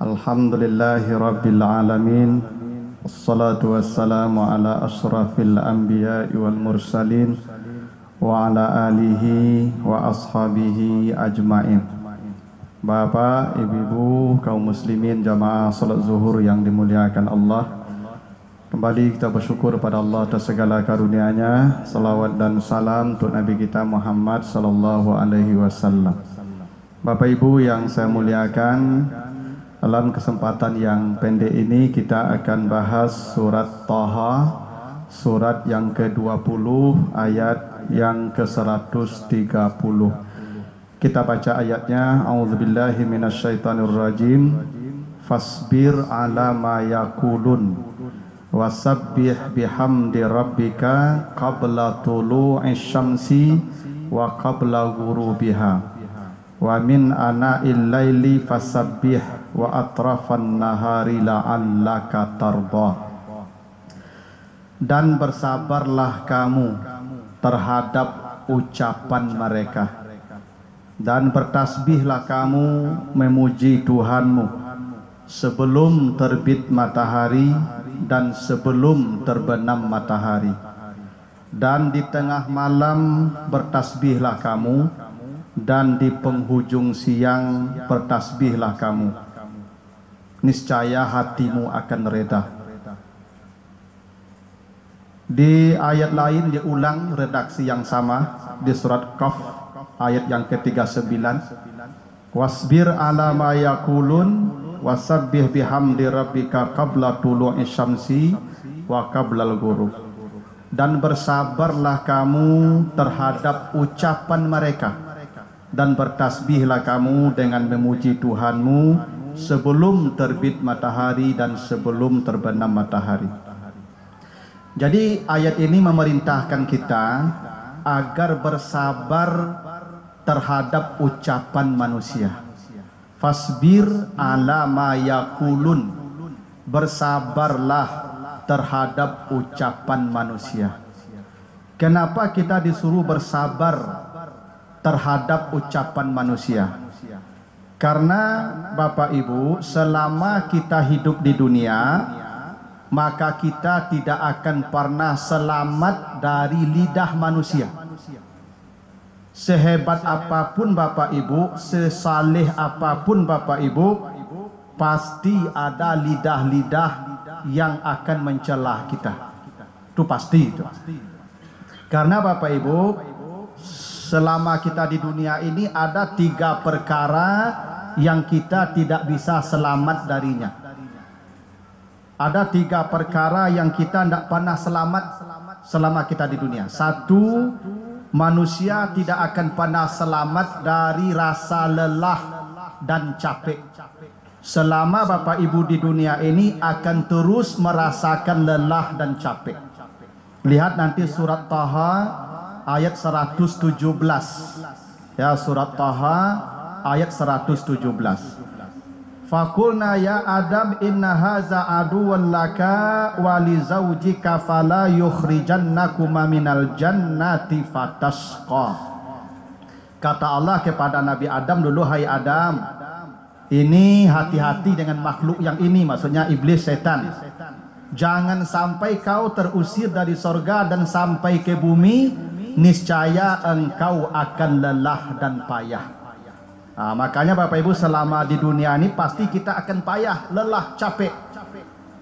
Alhamdulillahi rabbil alamin Assalatu wassalamu ala ashrafil anbiya wal mursalin Wa ala alihi wa ashabihi ajmain Bapak, ibu-ibu, kaum muslimin jamaah salat zuhur yang dimuliakan Allah Kembali kita bersyukur pada Allah atas segala karunia-Nya. Salawat dan salam untuk Nabi kita Muhammad sallallahu alaihi wasallam. Bapak Ibu yang saya muliakan, dalam kesempatan yang pendek ini kita akan bahas surat Taha, surat yang ke-20 ayat yang ke-130. Kita baca ayatnya, A'udzubillahi minasyaitonirrajim. Fasbir ala ma yakulun wasabbih bihamdi rabbika qabla tulu'i syamsi wa qabla ghurubiha wa min ana'il laili fasabbih wa atrafan nahari la'allaka tarda. Dan bersabarlah kamu terhadap ucapan mereka. Dan bertasbihlah kamu memuji Tuhanmu sebelum terbit matahari dan sebelum terbenam matahari. Dan di tengah malam bertasbihlah kamu dan di penghujung siang bertasbihlah kamu. Niscaya hatimu akan reda. Di ayat lain diulang redaksi yang sama di surat Qaf ayat yang ke-39 wasbir ala ma yakulun wasabbih bihamdi rabbika qabla tulu'i syamsi wa qablal ghurub dan bersabarlah kamu terhadap ucapan mereka dan bertasbihlah kamu dengan memuji Tuhanmu sebelum terbit matahari dan sebelum terbenam matahari. Jadi ayat ini memerintahkan kita agar bersabar terhadap ucapan manusia. Fasbir ala ma yakulun. Bersabarlah terhadap ucapan manusia. Kenapa kita disuruh bersabar terhadap ucapan manusia Karena Bapak Ibu selama kita hidup di dunia Maka kita tidak akan pernah selamat dari lidah manusia Sehebat apa pun Bapak Ibu, sesaleh apa pun Bapak Ibu, pasti ada lidah-lidah yang akan mencelah kita. Itu pasti itu. Karena Bapak Ibu, selama kita di dunia ini ada tiga perkara yang kita tidak bisa selamat darinya. Ada tiga perkara yang kita tidak pernah selamat selama kita di dunia. Satu, manusia tidak akan pernah selamat dari rasa lelah dan capek. Selama Bapak Ibu di dunia ini akan terus merasakan lelah dan capek. Lihat nanti surat Taha ayat 117. Ya, surat Taha ayat 117. Fakulna ya Adam inna haza aduwan laka wa li zawjika fala yukhrijannakuma minal jannati fatasqa. Kata Allah kepada Nabi Adam dulu hai Adam ini hati-hati dengan makhluk yang ini maksudnya iblis setan. Jangan sampai kau terusir dari sorga dan sampai ke bumi niscaya engkau akan lelah dan payah. Nah, makanya Bapak Ibu selama di dunia ini pasti kita akan payah, lelah, capek.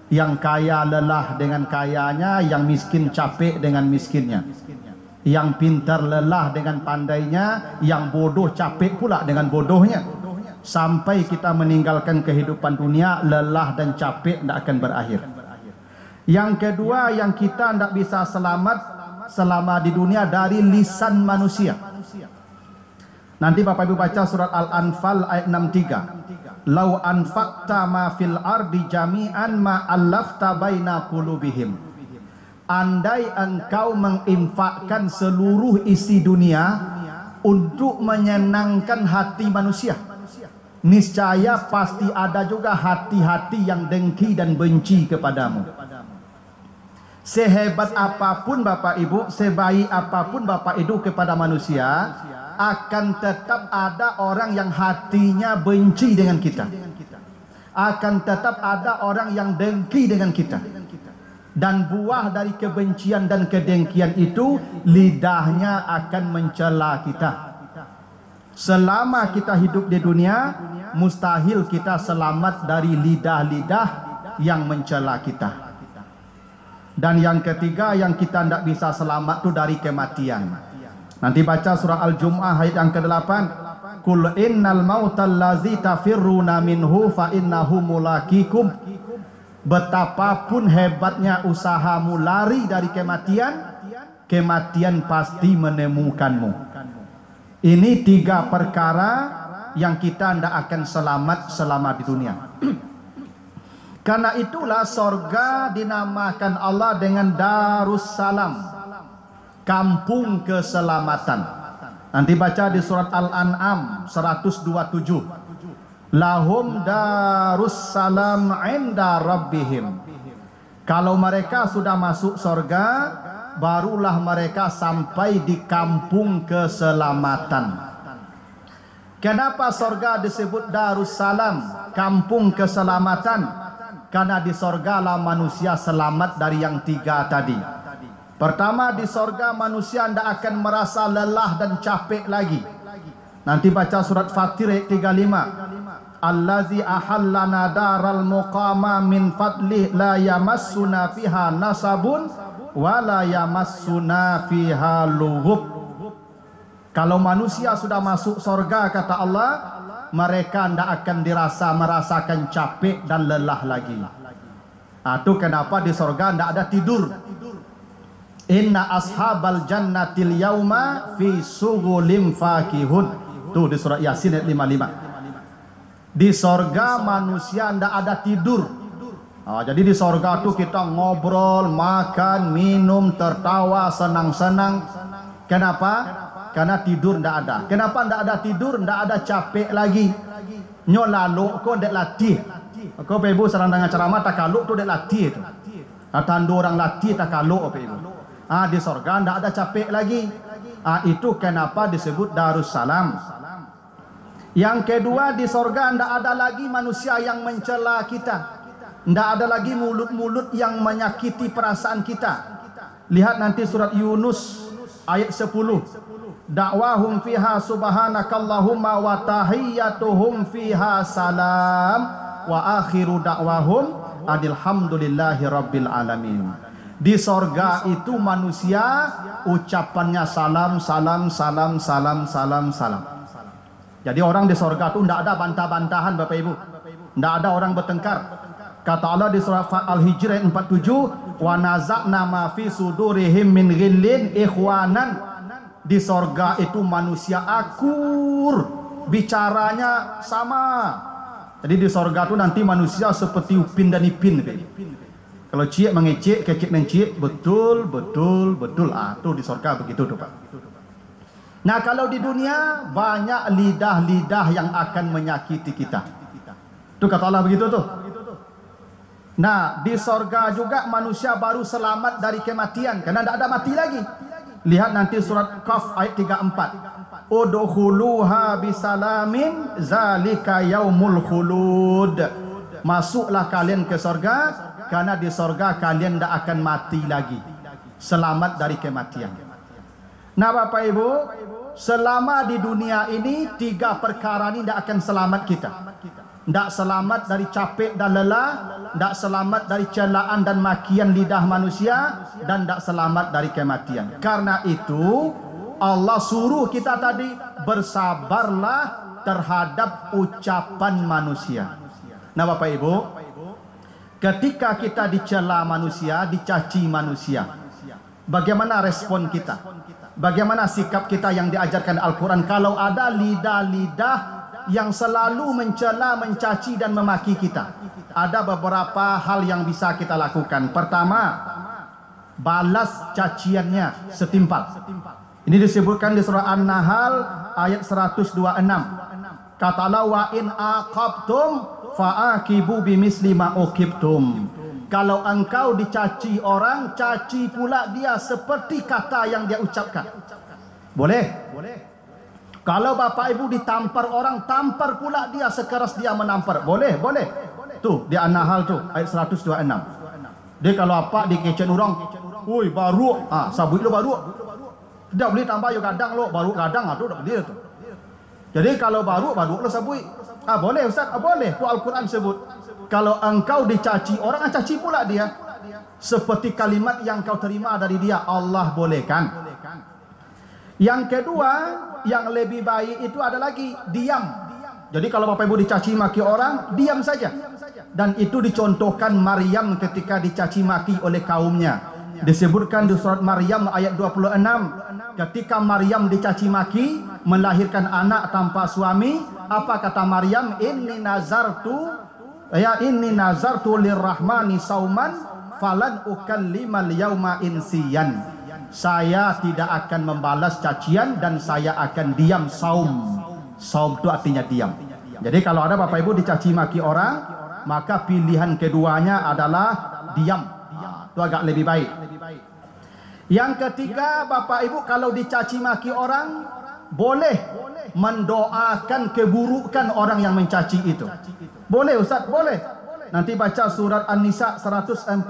Yang kaya lelah dengan kayanya, yang miskin capek dengan miskinnya. Yang pintar lelah dengan pandainya, yang bodoh capek pula dengan bodohnya. Sampai kita meninggalkan kehidupan dunia, lelah dan capek tidak akan berakhir. Yang kedua yang kita tidak bisa selamat selama di dunia dari lisan manusia. Nanti Bapak Ibu baca surat Al-Anfal ayat 63. lau anfaqta ma fil ardi jami'an ma allafta baina qulubihim andai engkau menginfakkan seluruh isi dunia untuk menyenangkan hati manusia niscaya pasti ada juga hati-hati yang dengki dan benci kepadamu sehebat apa pun Bapak Ibu sebaik apa pun Bapak Ibu kepada manusia akan tetap ada orang yang hatinya benci dengan kita. Akan tetap ada orang yang dengki dengan kita. Dan buah dari kebencian dan kedengkian itu lidahnya akan mencela kita. Selama kita hidup di dunia, mustahil kita selamat dari lidah-lidah yang mencela kita. Dan yang ketiga yang kita tidak bisa selamat itu dari kematian. Nanti baca surah Al-Jum'ah ayat yang ke-8. Kul innal mautal ladzi tafirruna minhu fa innahu mulakikum. Betapapun hebatnya usahamu lari dari kematian, kematian pasti menemukanmu. Ini tiga perkara yang kita tidak akan selamat selama di dunia. Karena itulah sorga dinamakan Allah dengan Darussalam kampung keselamatan. Nanti baca di surat Al-An'am 127. Lahum darus salam inda rabbihim. Kalau mereka sudah masuk sorga, barulah mereka sampai di kampung keselamatan. Kenapa sorga disebut Darussalam, kampung keselamatan? Karena di sorga lah manusia selamat dari yang tiga tadi. Pertama di sorga manusia tidak akan merasa lelah dan capek lagi. Nanti baca surat Fatir ayat 35. Allazi ahallana daral muqama min fadlih la yamassuna fiha nasabun wa la yamassuna fiha lughub. Kalau manusia sudah masuk sorga kata Allah, mereka tidak akan dirasa merasakan capek dan lelah lagi. Itu kenapa di sorga tidak ada tidur. Inna ashabal jannatil yauma fi sugulim fakihun. Tuh di surat Yasin ayat 55. Di sorga manusia ndak ada tidur. Nah, jadi di sorga tuh kita ngobrol, makan, minum, tertawa, senang-senang. Kenapa? Karena tidur ndak ada. Kenapa ndak ada tidur? Ndak ada capek lagi. Nyo lalu kau ndak latih. Kau ibu serang dengan ceramah tak kalau tuh ndak latih itu. Tandu orang latih tak kalau ibu. Ah di sorga tidak ada capek lagi. Ah itu kenapa disebut Darussalam. Yang kedua di sorga tidak ada lagi manusia yang mencela kita. Tidak ada lagi mulut-mulut yang menyakiti perasaan kita. Lihat nanti surat Yunus ayat 10. Dakwahum fiha subhanakallahumma wa tahiyyatuhum fiha salam wa akhiru dakwahum alhamdulillahi rabbil alamin. Di sorga itu manusia ucapannya salam, salam, salam, salam, salam, salam. Jadi orang di sorga itu tidak ada bantah-bantahan Bapak Ibu. Tidak ada orang bertengkar. Kata Allah di surah Al-Hijr 47, "Wa nazakna ma fi sudurihim min ghillin ikhwanan." Di sorga itu manusia akur, bicaranya sama. Jadi di sorga itu nanti manusia seperti upin dan ipin. Kalau cie mengecek, kecek dan cie, betul, betul, betul. Ah, tuh di surga begitu tuh Pak. Nah kalau di dunia banyak lidah-lidah yang akan menyakiti kita. Tuh kata Allah begitu tuh. Nah di sorga juga manusia baru selamat dari kematian karena tidak ada mati lagi. Lihat nanti surat Qaf ayat 34. Udkhuluha bisalamin zalika yaumul khulud. Masuklah kalian ke sorga karena di sorga kalian tidak akan mati lagi selamat dari kematian nah Bapak Ibu selama di dunia ini tiga perkara ini tidak akan selamat kita tidak selamat dari capek dan lelah tidak selamat dari celaan dan makian lidah manusia dan tidak selamat dari kematian karena itu Allah suruh kita tadi bersabarlah terhadap ucapan manusia nah Bapak Ibu Ketika kita dicela manusia, dicaci manusia, bagaimana respon kita? Bagaimana sikap kita yang diajarkan Al-Quran? Kalau ada lidah-lidah yang selalu mencela, mencaci dan memaki kita. Ada beberapa hal yang bisa kita lakukan. Pertama, balas caciannya setimpal. Ini disebutkan di surah An-Nahl ayat 126. Kata Allah wa in aqabtum fa'aqibu bimisli ma uqibtum. Kalau engkau dicaci orang, caci pula dia seperti kata yang dia ucapkan. Boleh? Boleh. Kalau bapak ibu ditampar orang, tampar pula dia sekeras dia menampar. Boleh? Boleh. Tu di An-Nahl tu ayat 126. Dia kalau apa dikecen orang, "Woi, baru ah sabui lo baru." Tidak boleh tambah yo kadang lo, baru kadang tu tak boleh tu. Jadi kalau baru baru lo sabui. Ah boleh Ustaz, ah, boleh. Tu Al-Quran sebut. Kalau engkau dicaci orang, caci pula dia. Seperti kalimat yang kau terima dari dia, Allah bolehkan. Yang kedua, yang lebih baik itu ada lagi diam. Jadi kalau Bapak Ibu dicaci maki orang, diam saja. Dan itu dicontohkan Maryam ketika dicaci maki oleh kaumnya. Disebutkan di surat Maryam ayat 26, ketika Maryam dicaci maki melahirkan anak tanpa suami, apa kata Maryam? Inni nazartu ya inni nazartu lirrahmani sauman falan ukallimal yauma insiyan saya tidak akan membalas cacian dan saya akan diam saum. Saum itu artinya diam. Jadi kalau ada Bapak Ibu dicaci maki orang, maka pilihan keduanya adalah diam. Itu agak lebih baik. Yang ketiga Bapak Ibu kalau dicaci maki orang, boleh mendoakan keburukan orang yang mencaci itu. Boleh Ustaz, boleh. Nanti baca surat An-Nisa 148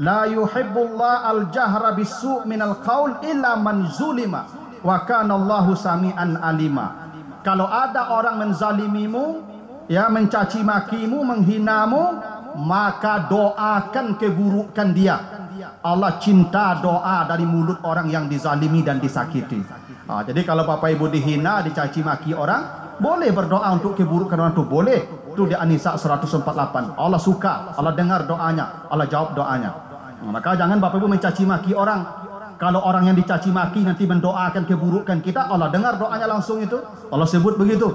la yuhibbullah al-jahra bisu' minal qaul illa man zulima wa kana Allahu samian alima. Kalau ada orang menzalimimu, ya mencaci makimu, menghinamu, maka doakan keburukan dia. Allah cinta doa dari mulut orang yang dizalimi dan disakiti. Ha, jadi kalau Bapak Ibu dihina, dicaci maki orang, boleh berdoa untuk keburukan orang itu. Boleh. Itu di Anisa 148. Allah suka, Allah dengar doanya, Allah jawab doanya. Maka jangan Bapak Ibu mencaci maki orang. Kalau orang yang dicaci maki nanti mendoakan keburukan kita, Allah dengar doanya langsung itu. Allah sebut begitu.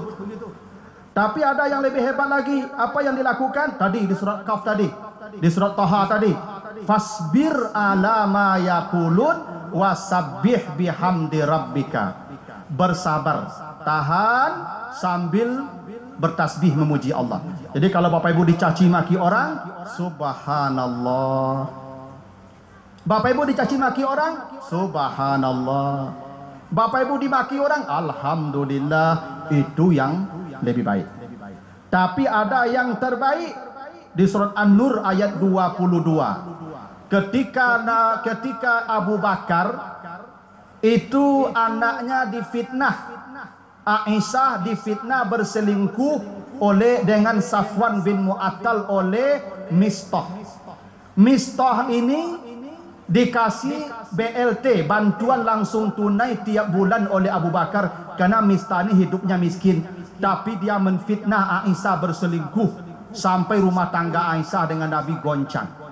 Tapi ada yang lebih hebat lagi. Apa yang dilakukan? Tadi di surat Kaf tadi. Di surat Taha tadi. Fasbir ala ma yakulun wasabbih bihamdi rabbika. Bersabar. Tahan sambil bertasbih memuji Allah. Jadi kalau Bapak Ibu dicaci maki orang, subhanallah. Bapak Ibu dicaci maki orang, subhanallah. Bapak Ibu dimaki orang, alhamdulillah. Itu yang lebih baik. Tapi ada yang terbaik di surat An-Nur ayat 22. Ketika ketika Abu Bakar itu anaknya difitnah. Aisyah difitnah berselingkuh oleh dengan Safwan bin Mu'attal oleh Mistah. Mistah ini dikasih BLT bantuan langsung tunai tiap bulan oleh Abu Bakar karena Mistani hidupnya miskin. Tapi dia menfitnah Aisyah berselingkuh sampai rumah tangga Aisyah dengan Nabi goncang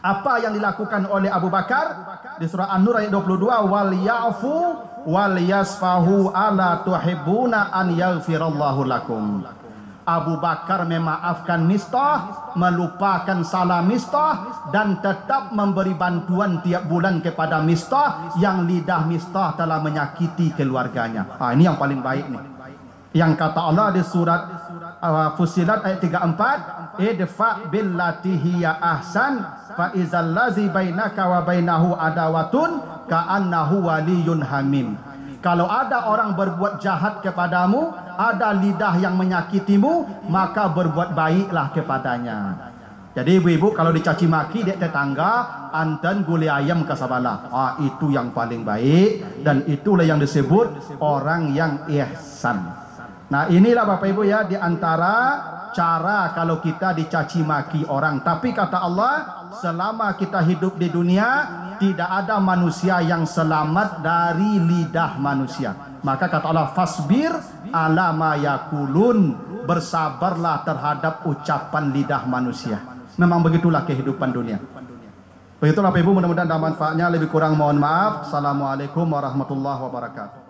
apa yang dilakukan oleh Abu Bakar? Di surah An-Nur ayat 22 wal ya'fu wal yasfahu ala tuhibbuna an yaghfirallahu lakum Abu Bakar memaafkan Mistah, melupakan salah Mistah dan tetap memberi bantuan tiap bulan kepada Mistah yang lidah Mistah telah menyakiti keluarganya. Ha, ini yang paling baik nih. Yang kata Allah di surat uh, Fusilat ayat 34, idfa billati hiya ahsan fa izal ladzi bainaka wa bainahu adawatun ka annahu waliyun hamim. Kalau ada orang berbuat jahat kepadamu, ada lidah yang menyakitimu, maka berbuat baiklah kepadanya. Jadi ibu-ibu kalau dicaci maki dia tetangga, anten guli ayam ke sabalah. Ah itu yang paling baik dan itulah yang disebut orang yang ihsan. Nah, inilah Bapak Ibu ya di antara cara kalau kita dicaci maki orang. Tapi kata Allah, selama kita hidup di dunia, tidak ada manusia yang selamat dari lidah manusia. Maka kata Allah fasbir ala ma yakulun bersabarlah terhadap ucapan lidah manusia. Memang begitulah kehidupan dunia. Begitulah Bapak Ibu mudah-mudahan ada manfaatnya lebih kurang mohon maaf. Assalamualaikum warahmatullahi wabarakatuh.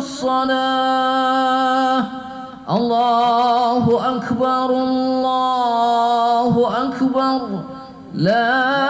الصلاة. الله أكبر الله أكبر. لا